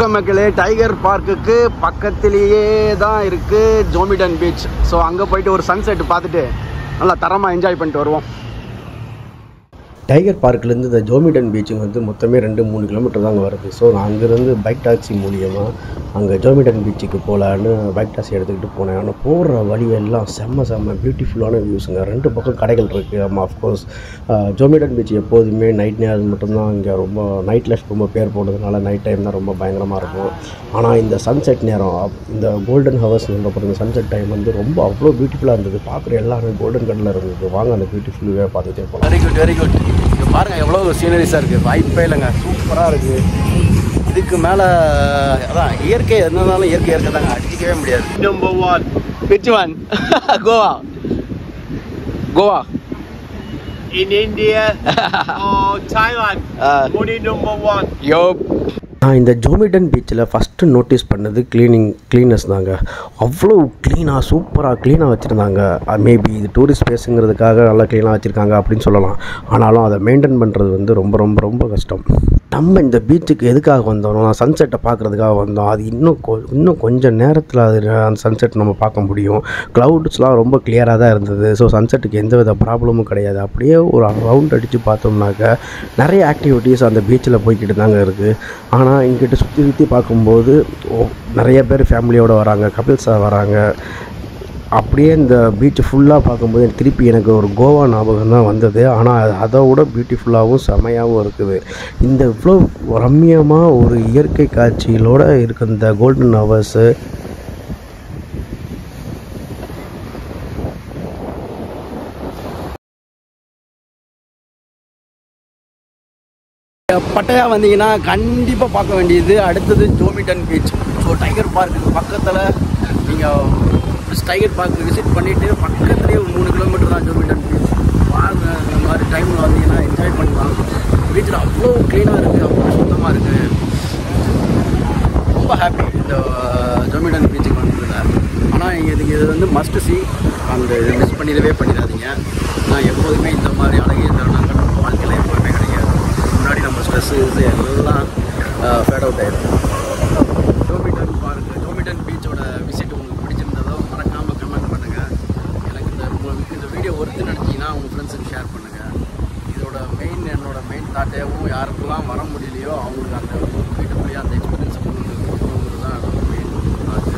வணக்கம் மக்களே டைகர் பார்க்குக்கு பக்கத்திலேயே தான் இருக்குது ஜோமிடன் பீச். ஸோ அங்கே போயிட்டு ஒரு சன்செட் பார்த்துட்டு நல்லா தரமாக என்ஜாய் பண்ணிட்டு வருவோம். டைகர் பார்க்லேருந்து இந்த ஜோமிடன் பீச்சுக்கு வந்து மொத்தமே ரெண்டு மூணு கிலோமீட்டர் தாங்க வருது. ஸோ நான் அங்கேருந்து பைக் டாக்ஸி மூலியமாக அங்கே ஜோமிடன் பீச்சுக்கு போகலான்னு பைக் டாக்ஸி எடுத்துக்கிட்டு போனேன். ஆனால் போகிற வழியெல்லாம் செம்ம செம்ம பியூட்டிஃபுல்லான வியூஸுங்க ரெண்டு பக்கம் கடைகள் இருக்குது ஆமாம் அஃப்கோர்ஸ் ஜோமிடன் பீச் எப்போதுமே நைட் நேரம் மட்டும்தான் இங்கே ரொம்ப நைட் லைஃப் ரொம்ப பேர் போனதுனால நைட் டைம் தான் ரொம்ப பயங்கரமாக இருக்கும். ஆனால் இந்த சன்செட் நேரம் அப்- இந்த கோல்டன் ஹவர்ஸ் சொல்லப்படுற இந்த சன்செட் டைம் வந்து ரொம்ப அவ்வளோ பியூட்டிஃபுல்லாக இருந்தது. பார்க்குற எல்லாமே கோல்டன் கலரில் இருந்தது. வாங்க அந்த பியூட்டிஃபுல் வியூவை பார்த்துட்டே போகலாம் வெரி குட் வெரி குட் பாருங்கள் எவ்வளோ சீனரிஸாக இருக்குது வாய்ப்பே இல்லைங்க. சூப்பராக இருக்குது இதுக்கு மேலே அதான் இயற்கை என்னன்னாலும் இயற்கை இயற்கை தாங்க. அடிக்கவே முடியாது. Number one. Which one Goa Goa in India or Thailand. Uh, Money number one. யோ நான் இந்த ஜோமிடன் பீச்சில் ஃபஸ்ட்டு நோட்டீஸ் பண்ணது க்ளீனிங் க்ளீனஸ் தாங்க. அவ்வளோ க்ளீனாக சூப்பராக க்ளீனாக வச்சுருந்தாங்க. மேபி இது டூரிஸ்ட் பிளேஸுங்கிறதுக்காக நல்லா க்ளீனாக வச்சுருக்காங்க அப்படின்னு சொல்லலாம். ஆனாலும் அதை மெயின்டைன் பண்ணுறது வந்து ரொம்ப ரொம்ப ரொம்ப கஷ்டம். நம்ம இந்த பீச்சுக்கு எதுக்காக வந்தோம்? சன்செட்டை பார்க்குறதுக்காக வந்தோம். அது இன்னும் கொ இன்னும் கொஞ்சம் நேரத்தில் அது அந்த சன்செட் நம்ம பார்க்க முடியும். க்ளவுட்ஸ்லாம் ரொம்ப கிளியராக தான் இருந்தது. ஸோ சன்செட்டுக்கு எந்த வித ப்ராப்ளமும் கிடையாது. அப்படியே ஒரு ரவுண்ட் அடித்து பார்த்தோம்னாக்க நிறைய ஆக்டிவிட்டீஸ் அந்த பீச்சில் போய்கிட்டு தாங்க இருக்குது ஆனால் ஆனால் இங்கிட்ட சுற்றி சுற்றி பார்க்கும்போது நிறைய பேர் ஃபேமிலியோடு வராங்க கபில்ஸாக வராங்க. அப்படியே இந்த பீச் ஃபுல்லாக பார்க்கும்போது திருப்பி எனக்கு ஒரு கோவா ஞாபகம் தான் வந்தது. ஆனால் அதை விட பியூட்டிஃபுல்லாகவும் செமையாகவும் இருக்குது. இந்த இவ்வளோ ரம்மியமாக ஒரு இயற்கை காட்சிகளோட இருக்க இந்த கோல்டன் ஹவர்ஸு பட்டையா வந்தீங்கன்னா கண்டிப்பாக பார்க்க வேண்டியது அடுத்தது ஜோமிட்டன் பீச் ஸோ டைகர் பார்க்குக்கு பக்கத்தில் நீங்கள் டைகர் பார்க் விசிட் பண்ணிவிட்டு பக்கத்துலேயே ஒரு மூணு கிலோமீட்டர் தான் ஜோமிட்டன் பீச் பாருங்க இந்த மாதிரி டைமில் வந்தீங்கன்னா என்ஜாய் பண்ணலாம். பீச்சில் அவ்வளோ க்ளீனாக இருக்குது அவ்வளோ சுத்தமாக இருக்குது ரொம்ப ஹாப்பி இந்த ஜோமிடன் பீச்சுக்கு வந்ததில். ஆனால் இதுக்கு இது வந்து மஸ்ட் சி அந்த மிஸ் பண்ணிடவே பண்ணிடாதீங்க. நான் எப்போதுமே இந்த மாதிரி அழகிய தருணங்கள் நம்ம வாழ்க்கையில் எப்போதுமே கிடைக்காது ஸ்ட்ரெஸ்ஸு இது எல்லாம் ஃபேட் அவுட் ஆகிடும் ஜோமிடன் பார்க் ஜோமிடன் பீச்சோட விசிட் உங்களுக்கு பிடிச்சிருந்ததோ மறக்காமல் கமெண்ட் பண்ணுங்கள் எனக்கு இந்த உங்களுக்கு இந்த வீடியோ ஒருத்து நினச்சிங்கன்னா உங்கள் ஃப்ரெண்ட்ஸுக்கு ஷேர் பண்ணுங்கள் இதோட மெயின் என்னோட மெயின் தாட்டேவும் யாருக்கெல்லாம் வர முடியலையோ அவங்களுக்கு அந்த வீட்டுக்குள்ளேயே அந்த எக்ஸ்பீரியன்ஸ் கொடுக்கணுங்கிறது தான் மெயின் தாட்டு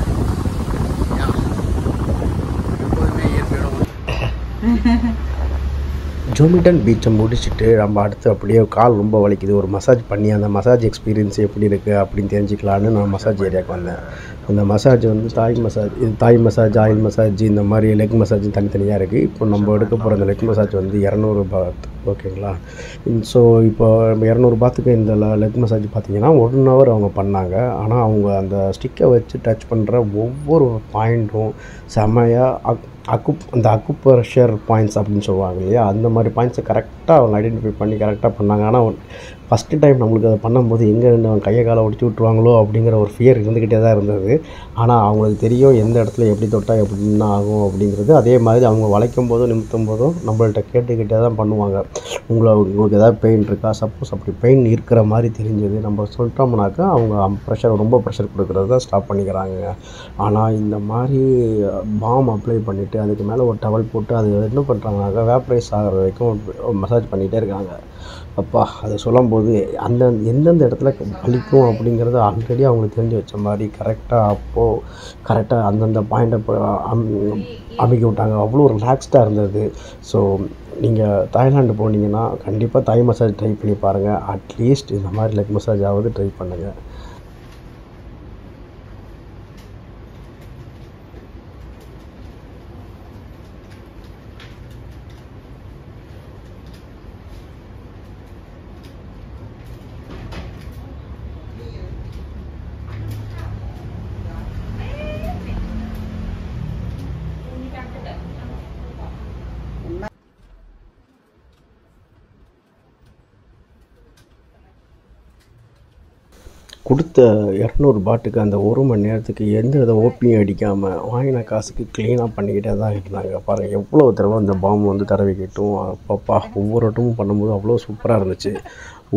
எப்போதுமே இயற்கையோட ஜோமிட்டன் பீச்சை முடிச்சுட்டு நம்ம அடுத்து அப்படியே கால் ரொம்ப வலிக்குது. ஒரு மசாஜ் பண்ணி அந்த மசாஜ் எக்ஸ்பீரியன்ஸ் எப்படி இருக்குது அப்படின்னு தெரிஞ்சுக்கலான்னு நான் மசாஜ் ஏரியாவுக்கு வந்தேன். அந்த மசாஜ் வந்து தாய் மசாஜ் இது தாய் மசாஜ் ஆயில் மசாஜ் இந்த மாதிரி லெக் மசாஜ் தனித்தனியாக இருக்குது இப்போ நம்ம எடுக்க போகிற அந்த லெக் மசாஜ் வந்து இரநூறு பாத் ஓகேங்களா? ஸோ இப்போ நம்ம இரநூறு பாத்துக்கு இந்த லெக் மசாஜ் பார்த்தீங்கன்னா ஒன் ஹவர் அவங்க பண்ணாங்க. ஆனால் அவங்க அந்த ஸ்டிக்கை வச்சு டச் பண்ணுற ஒவ்வொரு பாயிண்ட்டும் செமையாக அக்குப் அந்த அக்குப்ரெஷர் பாயிண்ட்ஸ் அப்படின்னு சொல்லுவாங்க இல்லையா? அந்த மாதிரி பாயிண்ட்ஸை கரெக்டாக அவங்க ஐடென்டிஃபை பண்ணி கரெக்டாக பண்ணாங்க. ஆனால் ஃபஸ்ட்டு டைம் நம்மளுக்கு அதை பண்ணும்போது எங்கே இருந்து அவங்க கையை காலை ஒடிச்சு விட்ருவாங்களோ அப்படிங்கிற ஒரு ஃபியர் இருந்துக்கிட்டே தான் இருந்தது. ஆனால் அவங்களுக்கு தெரியும் எந்த இடத்துல எப்படி தொட்டால் எப்படின்னா ஆகும் அப்படிங்கிறது. அதே மாதிரி அவங்க வளைக்கும் போதும் நிமித்தும் போதும் நம்மள்கிட்ட கேட்டுக்கிட்டே தான் பண்ணுவாங்க. உங்களை உங்களுக்கு ஏதாவது பெயின் இருக்கா? சப்போஸ் அப்படி பெயின் இருக்கிற மாதிரி தெரிஞ்சது. நம்ம சொல்லிட்டோம்னாக்கா அவங்க ப்ரெஷர் ரொம்ப ப்ரெஷர் கொடுக்குறது தான் ஸ்டாப் பண்ணிக்கிறாங்க. ஆனால் இந்த மாதிரி பாம் அப்ளை பண்ணிவிட்டு அதுக்கு மேலே ஒரு டவல் போட்டு அது என்ன பண்ணுறாங்கனாக்கா வேப்ரைஸ் ஆகிற வரைக்கும் மசாஜ் பண்ணிகிட்டே இருக்காங்க. அப்பா அதை சொல்லும்போது அந்த எந்தெந்த இடத்துல வலிக்கும் அப்படிங்கிறது ஆல்ரெடி அவங்களுக்கு தெரிஞ்சு வச்ச மாதிரி கரெக்டாக அப்போது கரெக்டாக அந்தந்த பாயிண்ட்டை அமைக்க விட்டாங்க. அவ்வளோ ரிலாக்ஸ்டாக இருந்தது. ஸோ நீங்கள் தாய்லாண்டு போனீங்கன்னா கண்டிப்பாக தாய் மசாஜ் ட்ரை பண்ணி பாருங்கள் அட்லீஸ்ட் இந்த மாதிரி லெக் மசாஜ் ஆகுது ட்ரை பண்ணுங்கள் கொடுத்த இரநூறு பாட்டுக்கு அந்த ஒரு மணி நேரத்துக்கு எந்த வித ஓப்பியும் அடிக்காமல் வாங்கின காசுக்கு க்ளீனாக பண்ணிக்கிட்டே தான் இருந்தாங்க. பாருங்கள் எவ்வளோ தடவை அந்த பாம்பு வந்து தடவிக்கிட்டும் அப்பப்பா ஒவ்வொரு இடமும் பண்ணும்போது அவ்வளோ சூப்பராக இருந்துச்சு.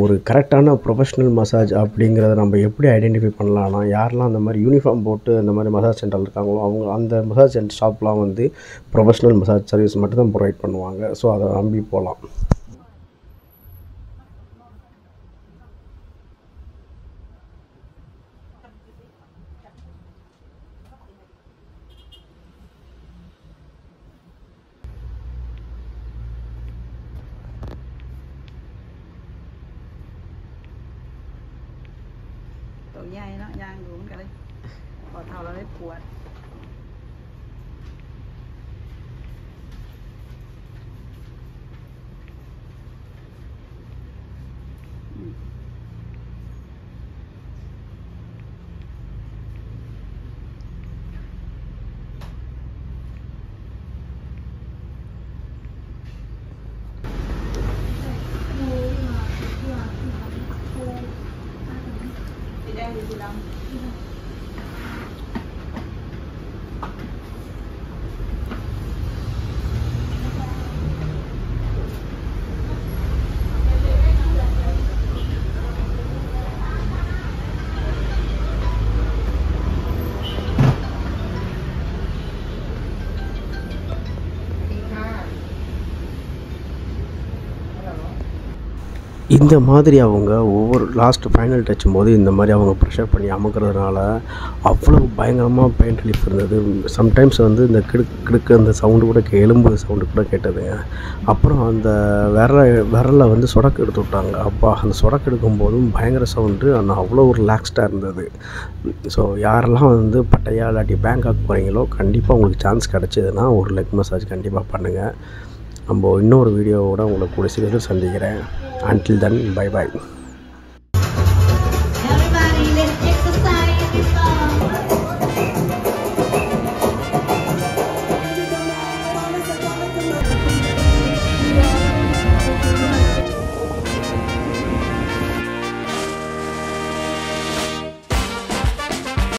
ஒரு கரெக்டான ப்ரொஃபஷ்னல் மசாஜ் அப்படிங்கிறத நம்ம எப்படி ஐடென்டிஃபை பண்ணலாம்னா யாரெல்லாம் அந்த மாதிரி யூனிஃபார்ம் போட்டு அந்த மாதிரி மசாஜ் சென்டர் இருக்காங்களோ அவங்க அந்த மசாஜ் சென்டர் ஷாப்லாம் வந்து ப்ரொஃபஷ்னல் மசாஜ் சர்வீஸ் மட்டும் தான் ப்ரொவைட் பண்ணுவாங்க. ஸோ அதை நம்பி போகலாம். ใหญ่เนาะยางอยู่มันก็เลยพอเท่าเราได้ปวด dia bilang. இந்த மாதிரி அவங்க ஒவ்வொரு லாஸ்ட் ஃபைனல் டச்சும் போது இந்த மாதிரி அவங்க ப்ரெஷர் பண்ணி அமுக்கிறதுனால அவ்வளோ பயங்கரமாக பெயின் ரிலீஃப் இருந்தது. சம்டைம்ஸ் வந்து இந்த கிடுக் கிடுக்கு அந்த சவுண்டு கூட எலும்பு சவுண்டு கூட கேட்டது. அப்புறம் அந்த விரல விரலை வந்து சொடக்கு எடுத்து விட்டாங்க. அப்பா அந்த சொடக்கு எடுக்கும் போதும் பயங்கர சவுண்டு ஆனால் அவ்வளோ ஒரு ரிலாக்ஸ்டாக இருந்தது. ஸோ யாரெல்லாம் வந்து பட்டையா இல்லாட்டி பேங்காக் போகிறீங்களோ கண்டிப்பாக உங்களுக்கு சான்ஸ் கிடச்சிதுன்னா ஒரு லெக் மசாஜ் கண்டிப்பாக பண்ணுங்கள் நம்ம இன்னொரு வீடியோவோட உங்களை கூட சீக்கிரத்தில் சந்திக்கிறேன். அன்டில் தன் பை பாய்